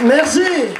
Merci.